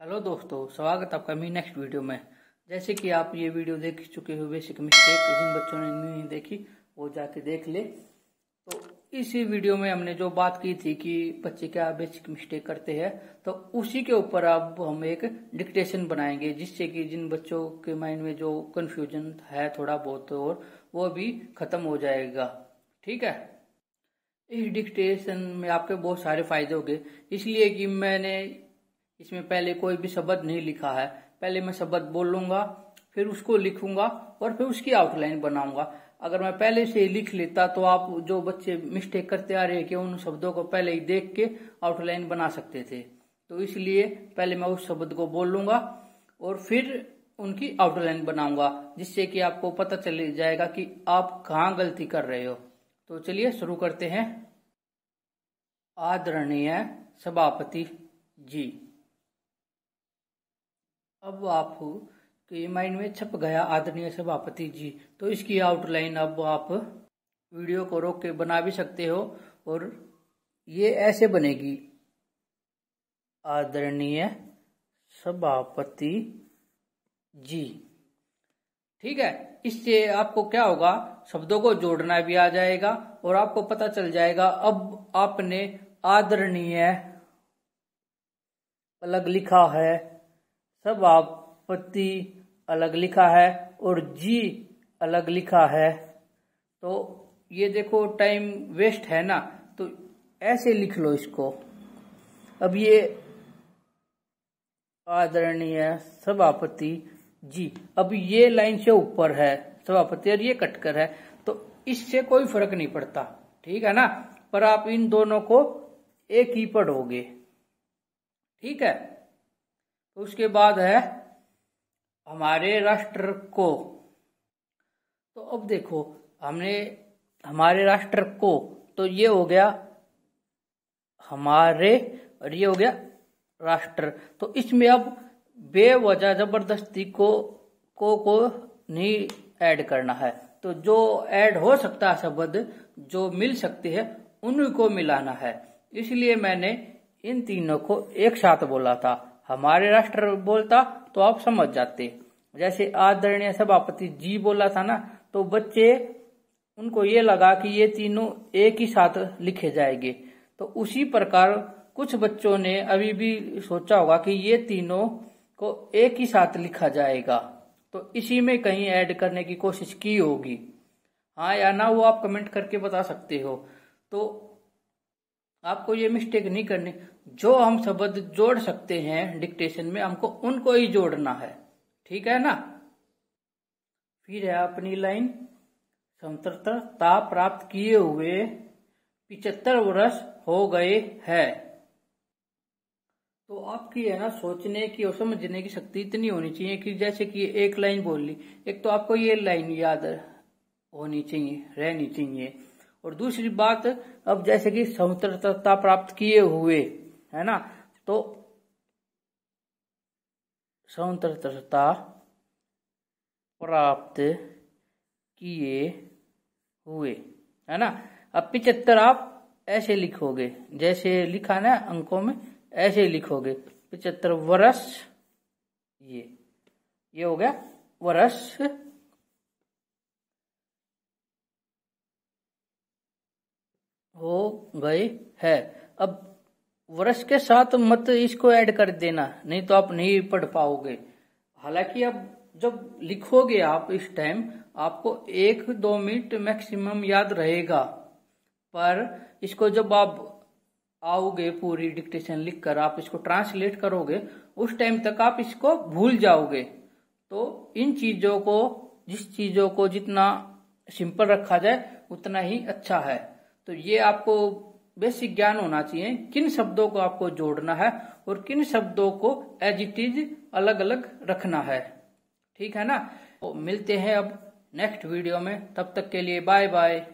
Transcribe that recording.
Hello दोस्तों, स्वागत आपका मेरी नेक्स्ट वीडियो में। जैसे कि आप ये वीडियो देख चुके हो बेसिक मिस्टेक जिन बच्चों ने नहीं देखी, वो जाके देख ले। तो इसी वीडियो में हमने जो बात की थी कि बच्चे क्या बेसिक मिस्टेक करते हैं तो उसी के ऊपर अब हम एक डिक्टेशन बनाएँगे, जिससे कि जिन बच्चों के माइंड में जो कन्फ्यूज़न है थोड़ा बहुत और, वो भी खत्म हो जाएगा। ठीक है? इस डिक्टेशन में आपके बहुत सारे फ़ायदे हो इसलिए कि मैंने इसमें पहले कोई भी शब्द नहीं लिखा है। पहले मैं शब्द बोल लूँगा फिर उसको लिखूँगा और फिर उसकी आउटलाइन बनाऊँगा। अगर मैं पहले से ही लिख लेता तो आप जो बच्चे मिस्टेक करते आ रहे हैं कि उन शब्दों को पहले ही देख के आउटलाइन बना सकते थे। तो इसलिए पहले मैं उस शब्द को बोल लूँगा और फिर उनकी आउटलाइन बनाऊँगा, जिससे कि आपको पता चल जाएगा कि आप कहाँ गलती कर रहे हो। तो चलिए शुरू करते हैं। आदरणीय सभापति जी। अब आप के माइंड में छप गया आदरणीय सभापति जी। तो इसकी आउटलाइन अब आप वीडियो को रोक के बना भी सकते हो और ये ऐसे बनेगी। आदरणीय सभापति जी। ठीक है, इससे आपको क्या होगा? शब्दों को जोड़ना भी आ जाएगा और आपको पता चल जाएगा, अब आपने आदरणीय अलग लिखा है। सब आपत्ति अलग लिखा है और जी अलग लिखा है। तो ये देखो टाइम वेस्ट है ना तो ऐसे लिख लो इसको। अब ये आदरणीय सभापति जी, अब ये लाइन से ऊपर है सभापति, और ये कटकर है तो इससे कोई फ़र्क नहीं पड़ता, ठीक है ना? पर आप इन दोनों को एक ही पढ़ोगे, ठीक है? उसके बाद है हमारे राष्ट्र को। तो अब देखो, हमने, हमारे राष्ट्र को तो ये हो गया हमारे और ये हो गया राष्ट्र। तो इसमें अब बेवजह ज़बरदस्ती को को को नहीं ऐड करना है। तो जो ऐड हो सकता है शब्द, जो मिल सकते हैं उनको मिलाना है। इसलिए मैंने इन तीनों को एक साथ बोला था। हमारे राष्ट्र बोलता तो आप समझ जाते। जैसे आदरणीय सभापति जी बोला था ना तो बच्चे उनको ये लगा कि ये तीनों एक ही साथ लिखे जाएँगे। तो उसी प्रकार कुछ बच्चों ने अभी भी सोचा होगा कि ये तीनों को एक ही साथ लिखा जाएगा। तो इसी में कहीं ऐड करने की कोशिश की होगी। हाँ या ना, वो आप कमेंट करके बता सकते हो। तो आपको ये मिस्टेक नहीं करनी। जो हम शब्द जोड़ सकते हैं डिक्टेशन में, हमको उनको ही जोड़ना है। ठीक है ना? फिर है अपनी लाइन स्वतंत्रता प्राप्त किए हुए पिचहत्तर वर्ष हो गए है। तो आपकी है ना, सोचने की और समझने की शक्ति इतनी होनी चाहिए कि जैसे कि एक लाइन बोल ली। एक तो आपको ये लाइन याद होनी चाहिए, रहनी चाहिए। और दूसरी बात, अब जैसे कि स्वतंत्रता प्राप्त किए हुए, है ना? तो स्वतंत्रता प्राप्त किए हुए, है ना? अब पिचहत्तर आप ऐसे लिखोगे, जैसे लिखा ना अंकों में, ऐसे लिखोगे, पिचहत्तर वर्ष ये ये हो गया, वर्ष हो गए है। अब वर्ष के साथ मत इसको ऐड कर देना, नहीं तो आप नहीं पढ़ पाओगे। हालाँकि अब जब लिखोगे आप इस टाइम आपको एक दो मिनट मैक्सिमम याद रहेगा। पर इसको जब आप आओगे पूरी डिक्टेशन लिखकर, आप इसको ट्रांसलेट करोगे, उस टाइम तक आप इसको भूल जाओगे। तो इन चीज़ों को, जिस चीज़ों को जितना सिंपल रखा जाए, उतना ही अच्छा है। तो ये आपको बेसिक ज्ञान होना चाहिए, किन शब्दों को आपको जोड़ना है और किन शब्दों को एज इट इज़ अलग अलग रखना है। ठीक है ना? तो मिलते हैं अब नेक्स्ट वीडियो में। तब तक के लिए बाय बाय